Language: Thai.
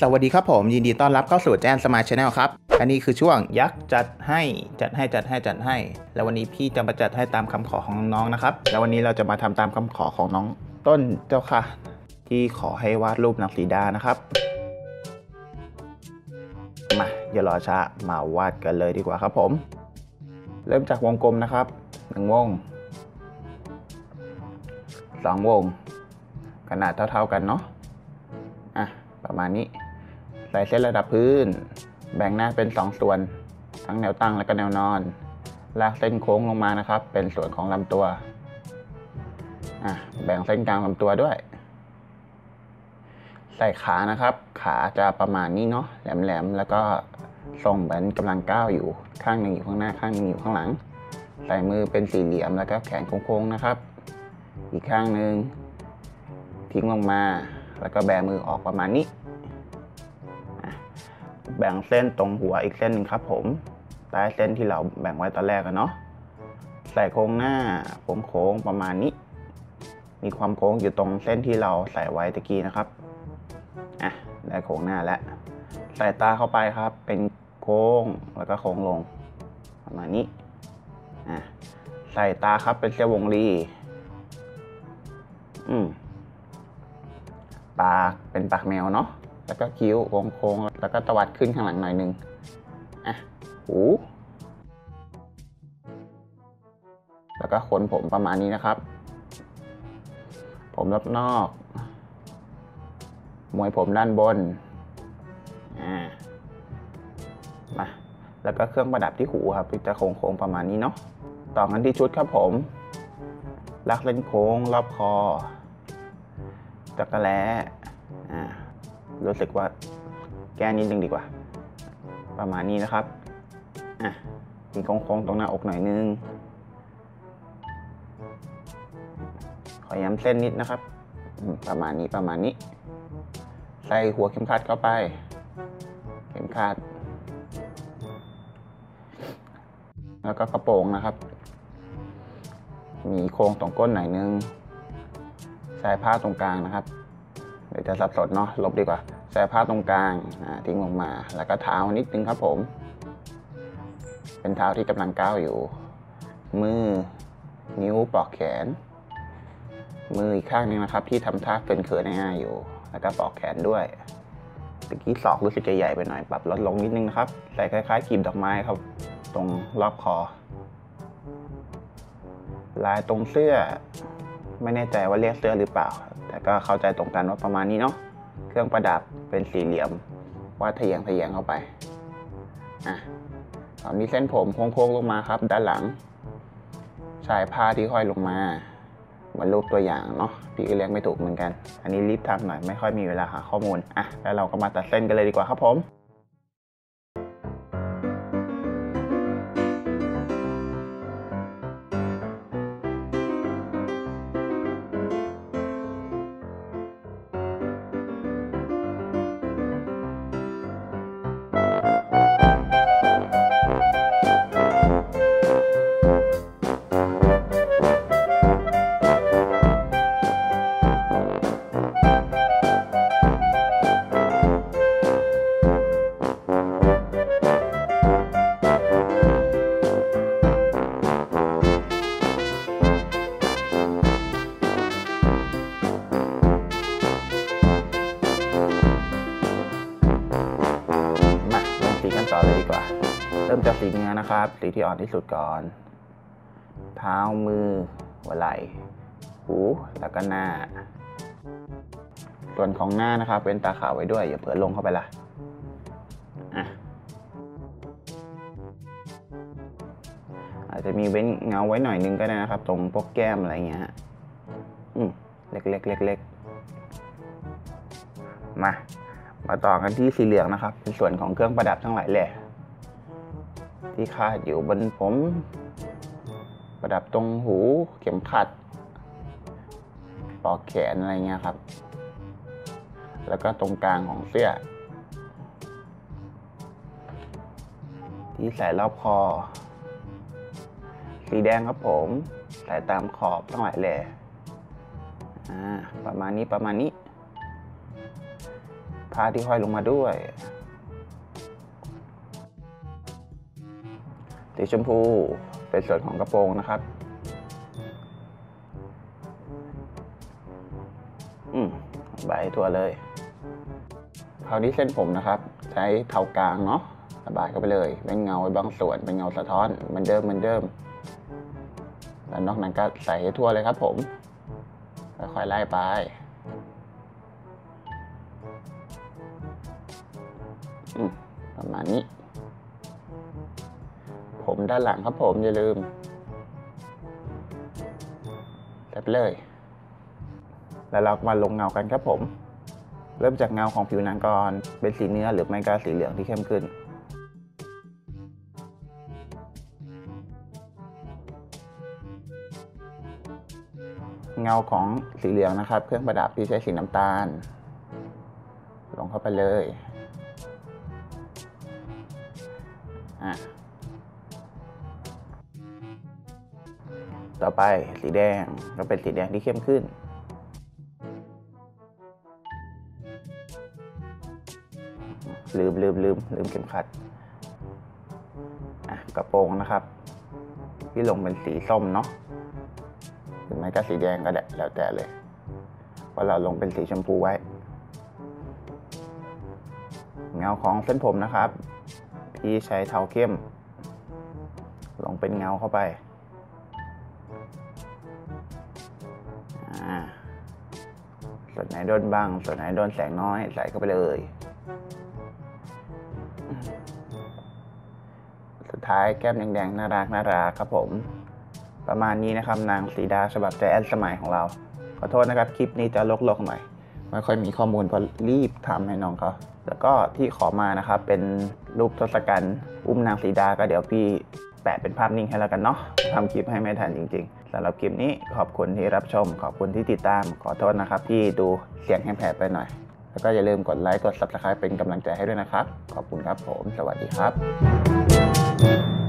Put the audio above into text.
สวัสดีครับผม ยินดีต้อนรับเข้าสู่แจนสมาร์ทชแนลครับ อันนี้คือช่วงยักษ์จัดให้จัดให้จัดให้จัดให้ แล้ววันนี้พี่จะมาจัดให้ตามคำขอของน้องๆนะครับ แล้ววันนี้เราจะมาทำตามคำขอของน้องต้นเจ้าค่ะ ที่ขอให้วาดรูปนางสีดานะครับ มาอย่ารอช้ามาวาดกันเลยดีกว่าครับผม เริ่มจากวงกลมนะครับหนึ่งวง สองวง ขนาดเท่าๆกันเนาะอะประมาณนี้ ใส่เส้นระดับพื้น แบ่งหน้าเป็น 2 ส่วน ทั้งแนวตั้งและก็แนวนอน ลากเส้นโค้งลงมานะครับ เป็นส่วนของลำตัวอะแบ่งเส้นกลางลำตัวด้วย ใส่ขานะครับ ขาจะประมาณนี้เนาะแหลมๆแล้วก็ทรงเหมือนกำลังก้าวอยู่ ข้างหนึ่งอยู่ข้างหน้าข้างหนึงอยู่ข้างหลัง ใส่มือเป็นสี่เหลี่ยมแล้วก็แขนโค้งๆนะครับ อีกข้างหนึ่งทิ้งลงมา แล้วก็แบมือออกประมาณนี้ แบ่งเส้นตรงหัวอีกเส้นหนึ่งครับผม ใต้เส้นที่เราแบ่งไว้ตอนแรกอะเนาะ ใส่โค้งหน้าผมโค้งประมาณนี้ มีความโค้งอยู่ตรงเส้นที่เราใส่ไว้ตะกี้นะครับ อะ ได้โค้งหน้าแล้ว ใส่ตาเข้าไปครับ เป็นโค้งแล้วก็โค้งลง ประมาณนี้ อะ ใส่ตาครับเป็นเส้นวงรี อืมปากเป็นปากแมวเนาะแล้วก็คิ้วโค้งๆแล้วก็ตวัดขึ้นข้างหลังหน่อยนึงอะหูแล้วก็ขนผมประมาณนี้นะครับ ผมรอบนอกมวยผมด้านบนอ่ามาแล้วก็เครื่องประดับที่หูครับจะโค้งๆประมาณนี้เนาะต่อกันที่ชุดครับผมลักเส้นโค้งรอบคอ จักรแล้อ่ารู้สึกว่าแก้นิดนึงดีกว่า ประมาณนี้นะครับอะมีโค้งๆตรงหน้าอกหน่อยนึง ขอย้ำเส้นนิดนะครับ ประมาณนี้ประมาณนี้ ใส่หัวเข็มขัดเข้าไป เข็มขัด แล้วก็กระโปรงนะครับ มีโค้งตรงก้นหน่อยนึง ใส่ผ้าตรงกลางนะครับเดี๋ยวจะสับสนเนาะลบดีกว่าใส่ผ้าตรงกลางทิ้งลงมา แล้วก็เท้านิดนึงครับผม เป็นเท้าที่กำลังก้าวอยู่ มือนิ้วปลอกแขน มืออีกข้างหนึงนะครับ ที่ทำท่าเขินๆง่ายๆอยู่ แล้วก็ปลอกแขนด้วยตะกี้ศอกรู้สึกจะใหญ่ไปหน่อยปรับลดลงนิดนึงนะครับใส่คล้ายๆกลีบดอกไม้ครับ ตรงรอบคอ ลายตรงเสื้อ ไม่แน่ใจว่าเรียกเสื้อหรือเปล่า แต่ก็เข้าใจตรงกันว่าประมาณนี้เนาะเครื่องประดับเป็นสี่เหลี่ยมวาดทะแยงทะแยงเข้าไปอะตอนนี้เส้นผมโค้งๆลงมาครับ ด้านหลังชายผ้าที่ห้อยลงมาเหมือนรูปตัวอย่างเนาะพี่เรียกไม่ถูกเหมือนกัน อันนี้รีบทำหน่อยไม่ค่อยมีเวลาหาข้อมูลอะแล้วเราก็มาตัดเส้นกันเลยดีกว่าครับผม จากสีเนื้อนะครับ สีที่อ่อนที่สุดก่อน เท้ามือ หัวไหล่ หู แล้วก็หน้า ส่วนของหน้านะครับเป็นตาขาวไว้ด้วย อย่าเผลอลงเข้าไปละอะอาจจะมีเว้นเงาไว้หน่อยนึงก็ได้นะครับ ตรงพวกแก้มอะไรเงี้ยอืมเล็กๆเล็กๆมา มาต่อกันที่สีเหลืองนะครับเป็นส่วนของเครื่องประดับทั้งหลายแหละ ที่คาดอยู่บนผม ประดับตรงหูเข็มขัด ปอกแขนอะไรเงี้ยครับ แล้วก็ตรงกลางของเสื้อ ที่ใส่รอบคอ สีแดงครับผม ใส่ตามขอบทั้งหลายแหล่อ่าประมาณนี้ประมาณนี้ผ้าที่ห้อยลงมาด้วย สีชมพูเป็นส่วนของกระโปรงนะครับ อืมใบทั่วเลยคราวนี้เส้นผมนะครับ ใช้เทากลางเนาะระบายเข้าไปเลย เป็นเงาไว้บางส่วน เป็นเงาสะท้อนเหมือนเดิมเหมือนเดิม แล้วนอกนั้นก็ใส่ให้ทั่วเลยครับ ผมค่อยๆไล่ไปอืมประมาณนี้ ผมด้านหลังครับผมอย่าลืมแตบเลย แล้วเรามาลงเงากันครับผม เริ่มจากเงาของผิวหนังก่อนเป็นสีเนื้อหรือไม่ก็สีเหลืองที่เข้มขึ้นเงาของสีเหลืองนะครับ เครื่องประดับที่ใช้สีน้ำตาล ลงเข้าไปเลยอะ ต่อไปสีแดงก็เป็นสีแดงที่เข้มขึ้น ลืมลืมลืมลืมเข็มขัดกระโปรงนะครับ ที่ลงเป็นสีส้มเนาะหรือไม่ก็สีแดงก็ได้แล้วแต่เลยเพราเราลงเป็นสีชมพูไว้ เงาของเส้นผมนะครับ พี่ใช้เทาเข้ม ลงเป็นเงาเข้าไป ส่วนไหนโดนบ้าง ส่วนไหนโดนแสงน้อย ใส่เข้าไปเลย สุดท้ายแก้มแดงๆน่ารักน่ารักครับผม ประมาณนี้นะครับนางสีดาฉบับใจแอนสมัยของเรา ขอโทษนะครับ คลิปนี้จะลกๆหน่อยไม่ค่อยมีข้อมูลเพราะรีบทำให้น้องเขาแล้วก็ที่ขอมานะครับเป็นรูปทศกัณฐ์อุ้มนางสีดาก็เดี๋ยวพี่ ปะเป็นภาพนิ่งให้แล้วกันเนาะทำคลิปให้ไม่ทันจริงๆสำหรับคลิปนี้ขอบคุณที่รับชม ขอบคุณที่ติดตาม ขอโทษนะครับที่ดูเสียงแห่แผลไปหน่อย แล้วก็อย่าลืมกดไลค์กด subscribe เป็นกำลังใจให้ด้วยนะครับ ขอบคุณครับผม สวัสดีครับ